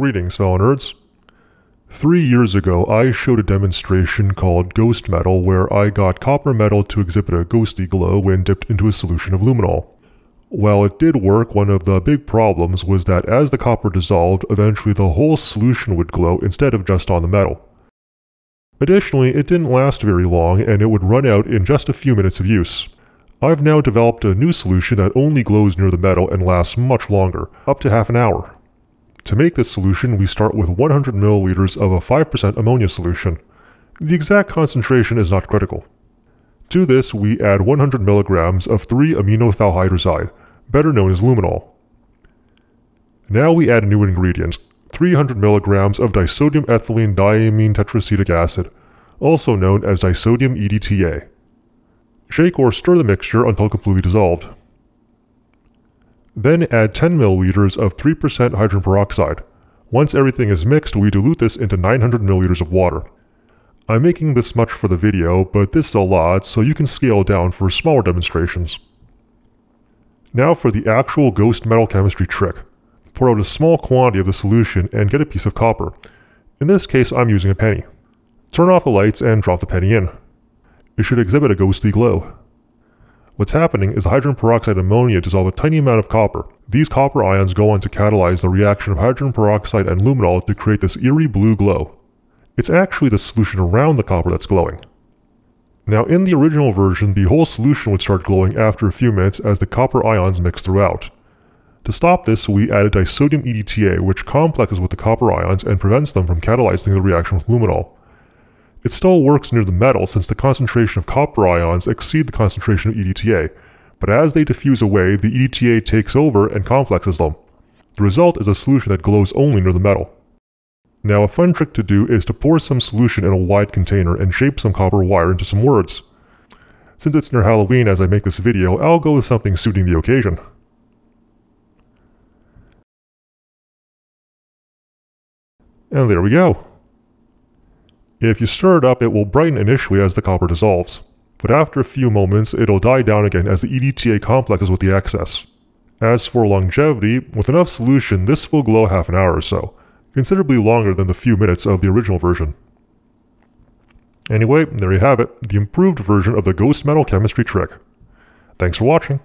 Greetings, fellow nerds. Three years ago, I showed a demonstration called Ghost Metal where I got copper metal to exhibit a ghostly glow when dipped into a solution of luminol. While it did work, one of the big problems was that as the copper dissolved, eventually the whole solution would glow instead of just on the metal. Additionally, it didn't last very long and it would run out in just a few minutes of use. I've now developed a new solution that only glows near the metal and lasts much longer, up to half an hour. To make this solution, we start with 100 milliliters of a 5% ammonia solution. The exact concentration is not critical. To this, we add 100 milligrams of 3-aminophthalhydrazide, better known as luminol. Now we add a new ingredient, 300 milligrams of disodium ethylene diamine tetraacetic acid, also known as disodium EDTA. Shake or stir the mixture until completely dissolved. Then add 10 milliliters of 3% hydrogen peroxide. Once everything is mixed, we dilute this into 900 milliliters of water. I'm making this much for the video, but this is a lot, so you can scale down for smaller demonstrations. Now for the actual ghost metal chemistry trick. Pour out a small quantity of the solution and get a piece of copper. In this case, I'm using a penny. Turn off the lights and drop the penny in. It should exhibit a ghostly glow. What's happening is hydrogen peroxide ammonia dissolve a tiny amount of copper. These copper ions go on to catalyze the reaction of hydrogen peroxide and luminol to create this eerie blue glow. It's actually the solution around the copper that's glowing. Now in the original version, the whole solution would start glowing after a few minutes as the copper ions mix throughout. To stop this, we added disodium EDTA, which complexes with the copper ions and prevents them from catalyzing the reaction with luminol. It still works near the metal since the concentration of copper ions exceed the concentration of EDTA, but as they diffuse away, the EDTA takes over and complexes them. The result is a solution that glows only near the metal. Now a fun trick to do is to pour some solution in a wide container and shape some copper wire into some words. Since it's near Halloween as I make this video, I'll go with something suiting the occasion. And there we go. If you stir it up, it will brighten initially as the copper dissolves, but after a few moments, it'll die down again as the EDTA complexes with the excess. As for longevity, with enough solution, this will glow half an hour or so, considerably longer than the few minutes of the original version. Anyway, there you have it, the improved version of the ghost metal chemistry trick. Thanks for watching.